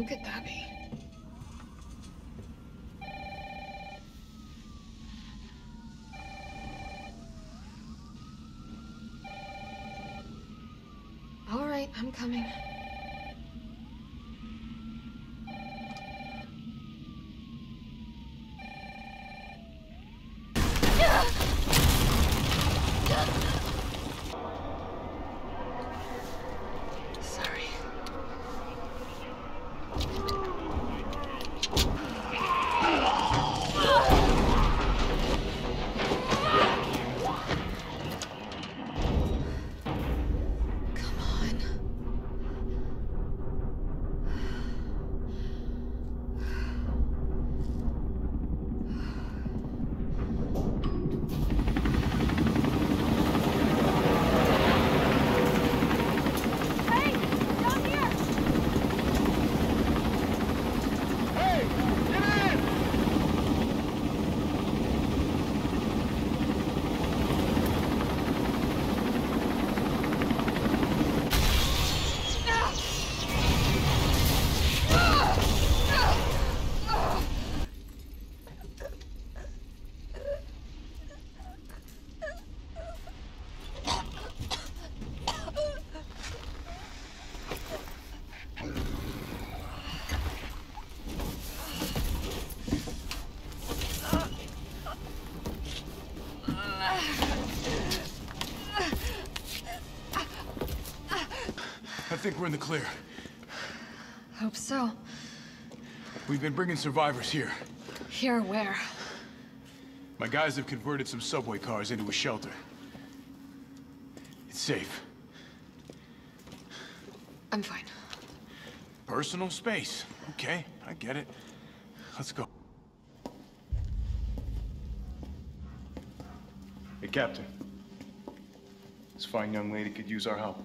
Who could that I think we're in the clear. Hope so. We've been bringing survivors here. Here, where? My guys have converted some subway cars into a shelter. It's safe. I'm fine. Personal space. Okay, I get it. Let's go. Hey, Captain. This fine young lady could use our help.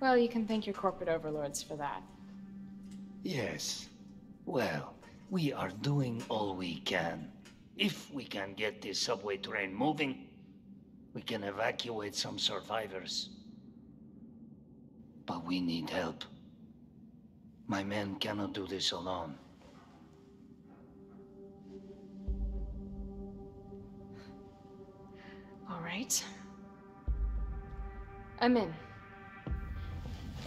Well, you can thank your corporate overlords for that. Yes. Well, we are doing all we can. If we can get this subway train moving, we can evacuate some survivors. But we need help. My men cannot do this alone. All right. I'm in.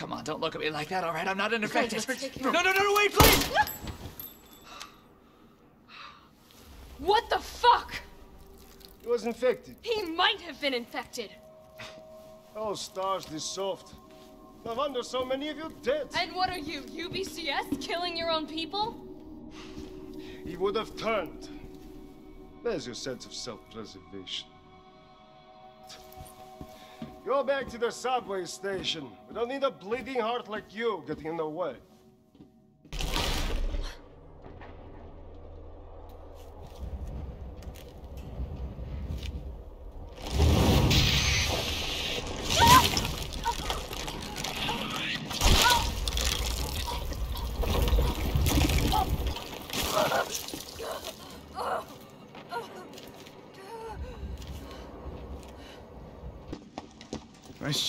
Come on, don't look at me like that, all right? I'm not an infected. No, no, no, no, wait, please! What the fuck? He was infected. He might have been infected. Oh, stars, this soft. No wonder so many of you dead. And what are you, UBCS? Killing your own people? He would have turned. There's your sense of self-preservation. Go back to the subway station. We don't need a bleeding heart like you getting in the way.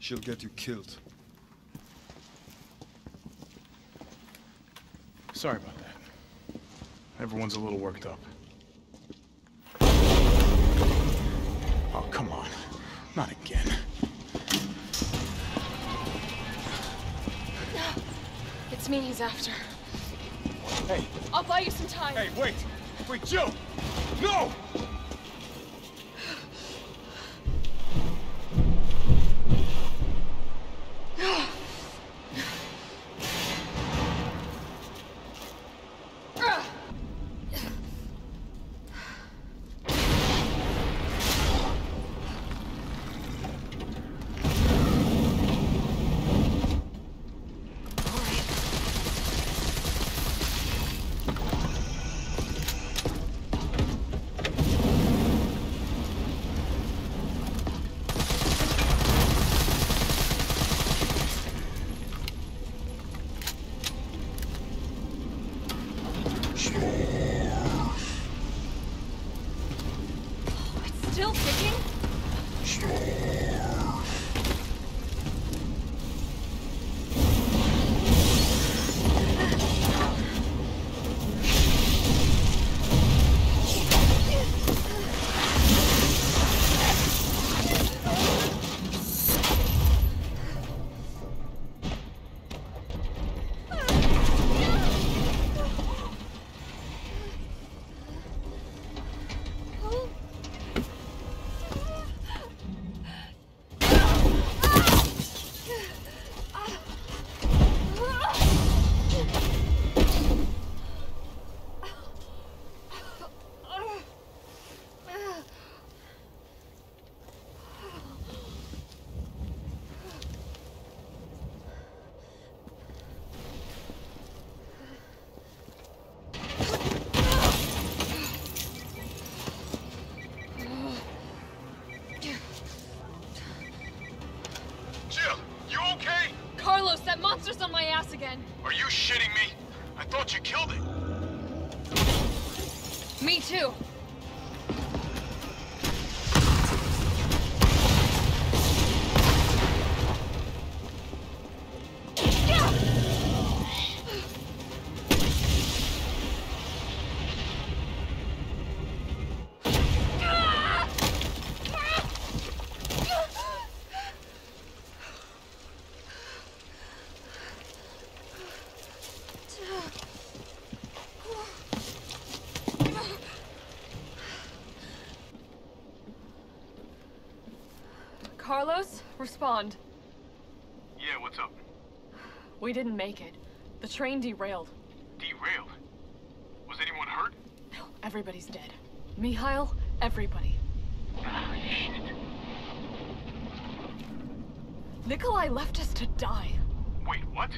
She'll get you killed. Sorry about that. Everyone's a little worked up. Oh, come on. Not again. It's me he's after. Hey, I'll buy you some time. hey, wait! Wait, Jill! No! Monster's on my ass again. Are you shitting me? I thought you killed it. Me too. Carlos, respond. Yeah, what's up? We didn't make it. The train derailed. Derailed. Was anyone hurt? No, everybody's dead. Mikhail, everybody. Ah, shit. Nikolai left us to die. Wait? What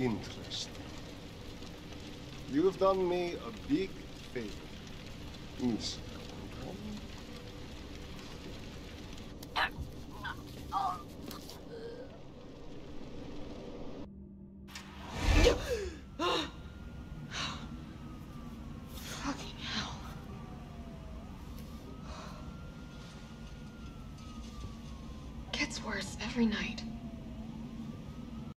interest. You have done me a big favor, Miss. Every night.